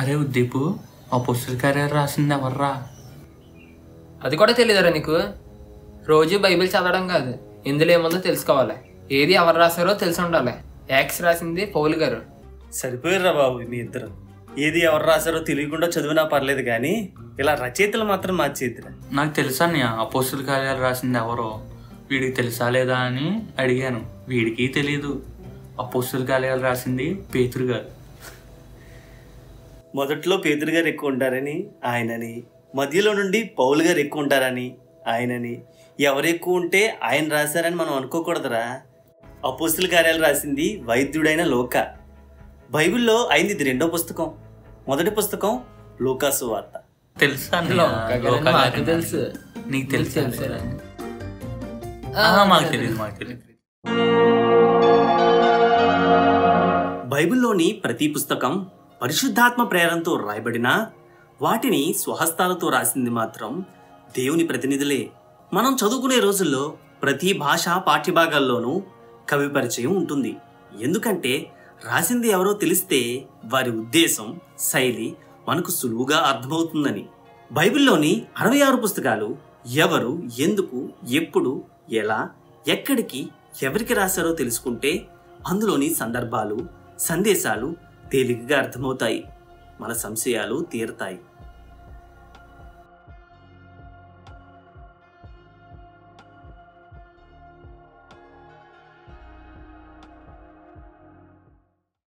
అరే ఉద్దీపు ఆ పుస్తక కార్యాలు రాసింది ఎవర్రా? అది కూడా తెలియదురా నీకు. రోజు బైబిల్ చదవడం కాదు ఇందులో ఏముందో తెలుసుకోవాలి. ఏది ఎవరు రాశారో తెలిసి ఉండాలి. యాక్స్ రాసింది పౌలు గారు. సరిపోయారా బాబు మీ ఇద్దరు. ఏది ఎవరు రాశారో తెలియకుండా చదివినా పర్లేదు కానీ ఇలా రచయితలు మాత్రం మార్చేద్దిరా నాకు తెలుసా అన్నయ్య ఆ పుస్తక కార్యాలు రాసింది ఎవరో? వీడికి తెలుసా లేదా అని అడిగాను. వీడికి తెలియదు ఆ పుస్తక కార్యాలు రాసింది పేతురు గారు. మొదట్లో పేదరు గారు ఎక్కువ ఉంటారని ఆయనని మధ్యలో నుండి పౌలు గారు ఎక్కువ ఉంటారని ఆయనని. ఎవరు ఎక్కువ ఉంటే ఆయన రాశారని మనం అనుకోకూడదురా. అపోస్తుల కార్యాలు రాసింది వైద్యుడైన లోక. బైబిల్లో అయింది ఇది రెండో పుస్తకం. మొదటి పుస్తకం లోకాసు వార్త. తెలుసా. నీకు తెలుసా తెలుసు. ఆహా, మాకు తెలియదు మాకు తెలియదు బైబిల్లోని ప్రతి పుస్తకం పరిశుద్ధాత్మ ప్రేరణతో రాయబడినా వాటిని స్వహస్తాలతో రాసింది మాత్రం దేవుని ప్రతినిధులే. మనం చదువుకునే రోజుల్లో ప్రతి భాష పాఠ్యభాగాల్లోనూ కవి పరిచయం ఉంటుంది. ఎందుకంటే రాసింది ఎవరో తెలిస్తే వారి ఉద్దేశం శైలి మనకు సులువుగా అర్థమవుతుందని. బైబిల్లోని అరవై ఆరు పుస్తకాలు ఎవరు ఎందుకు ఎప్పుడు ఎలా ఎక్కడికి ఎవరికి రాశారో తెలుసుకుంటే అందులోని సందర్భాలు సందేశాలు తేలికగా అర్థమవుతాయి. మన సంశయాలు తీరతాయి.